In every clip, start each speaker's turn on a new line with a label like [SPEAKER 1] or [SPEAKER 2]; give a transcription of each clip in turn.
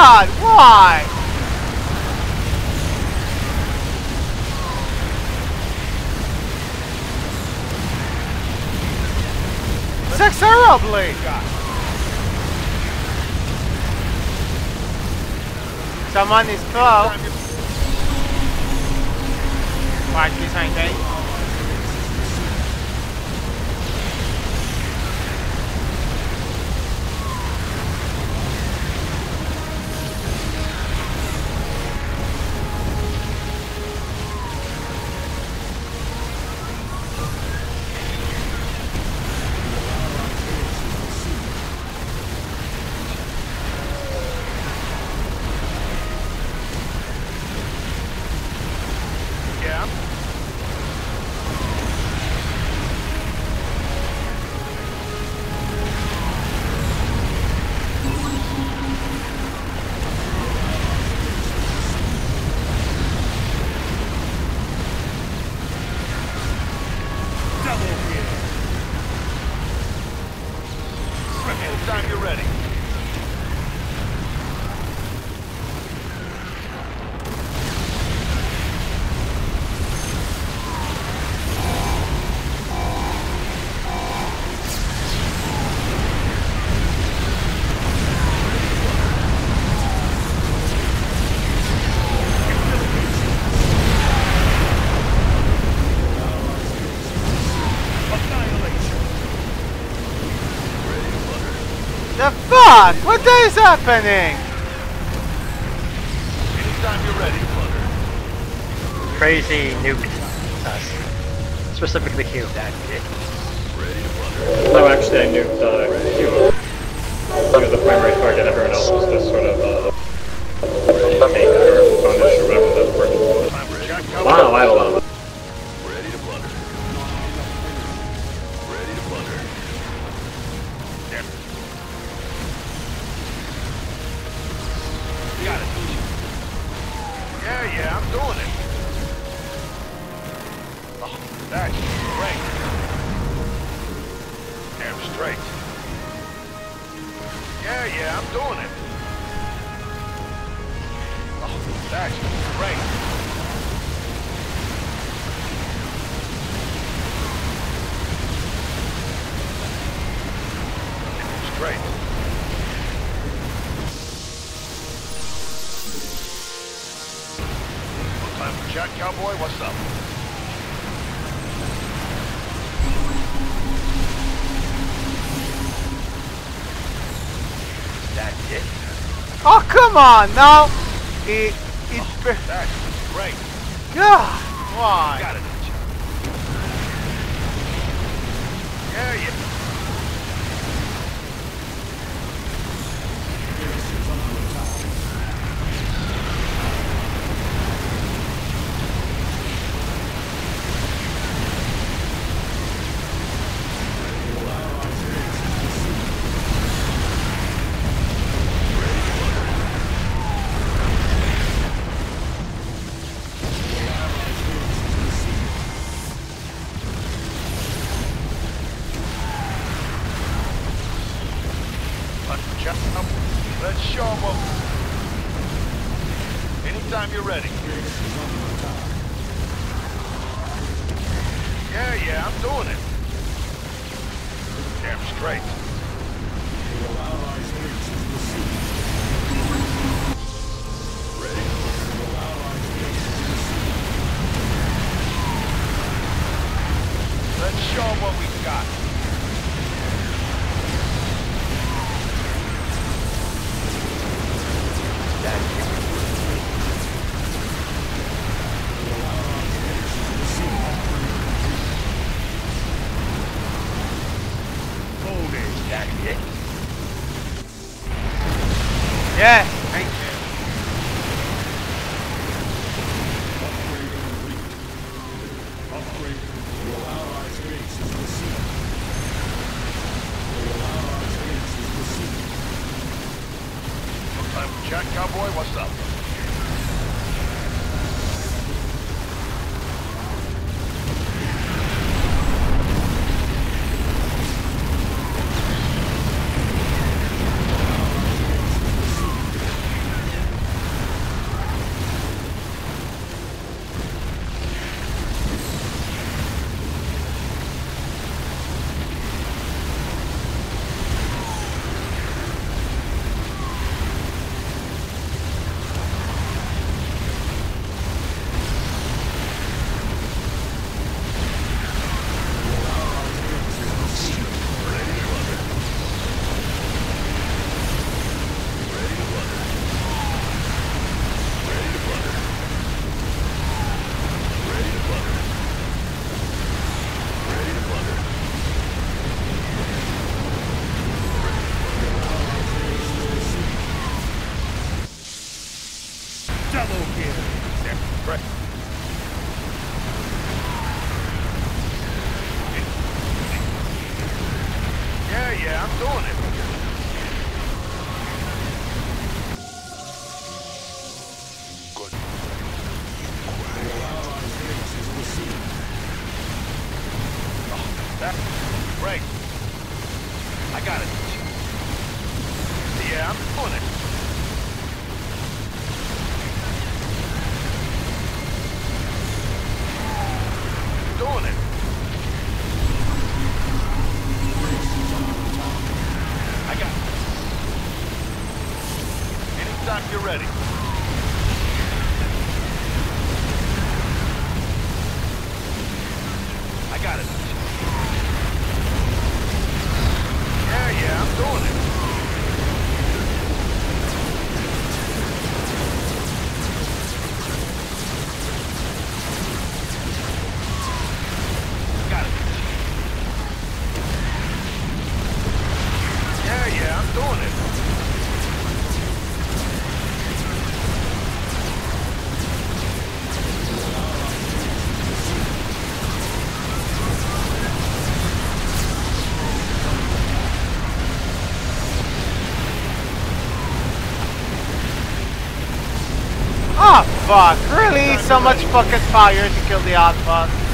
[SPEAKER 1] God, why? Six! Someone is close. Watch this, okay?
[SPEAKER 2] Yeah. Anytime you're ready.
[SPEAKER 1] The fuck? What is happening?
[SPEAKER 2] Anytime you're ready, Flutter.
[SPEAKER 3] Crazy nuked us. Specifically Q. That did.
[SPEAKER 2] Ready to flutter.
[SPEAKER 4] No, actually, I nuked uh, Q. He was the primary target. Everyone else was just sort of uh, fake or punish or whatever the word was.
[SPEAKER 2] Time for check. Come
[SPEAKER 4] Wow,
[SPEAKER 2] on.
[SPEAKER 4] I love it.
[SPEAKER 2] Cowboy. What's up? That's it.
[SPEAKER 1] Oh, come on, now. It, it's... be-
[SPEAKER 2] That's great.
[SPEAKER 1] God, why?
[SPEAKER 2] Got it. Yeah, yeah. You're ready. Yeah, yeah, I'm doing it. Damn straight. doing it. ready.
[SPEAKER 1] Fuck, really? So much fucking fire to kill the
[SPEAKER 2] odd boss.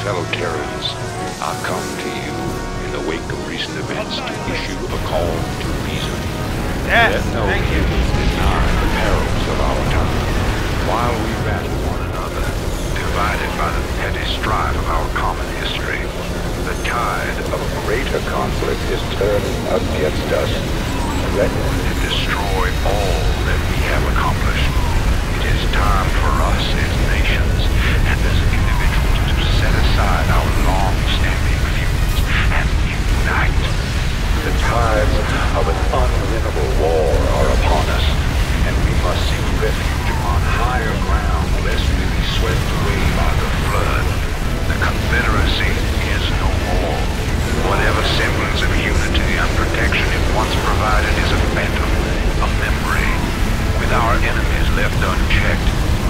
[SPEAKER 5] fellow Terrans, I come to you in the wake of recent events to issue a call to reason.
[SPEAKER 1] Yes,
[SPEAKER 5] Let no humans deny the perils of our time. While we battle one another, divided by the petty strife of our common history, the tide of greater conflict is turning against us, threatening to destroy all that we have accomplished. It is time for us,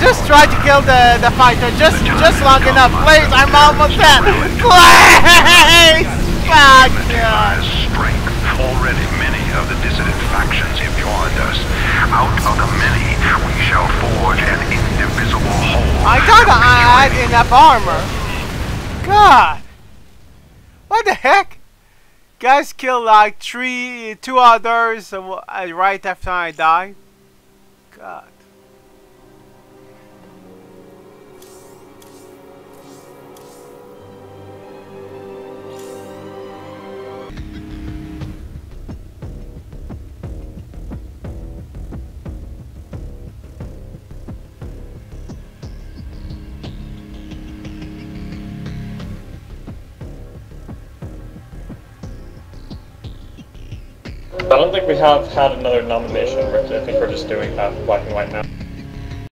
[SPEAKER 1] just try to kill the, the fighter, just just long enough, please, I'm almost dead. Please! God.
[SPEAKER 5] strength. Already many of the dissident factions have joined us. Out of the many, we shall forge an indivisible whole.
[SPEAKER 1] I gotta add enough armor. God! What the heck? Guys killed like three, two others uh, right after I died. God.
[SPEAKER 4] I don't think we have had another nomination. I think we're just doing black and white now.